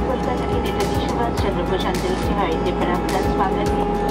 request that any decision was several percent is divided, but I'm plus one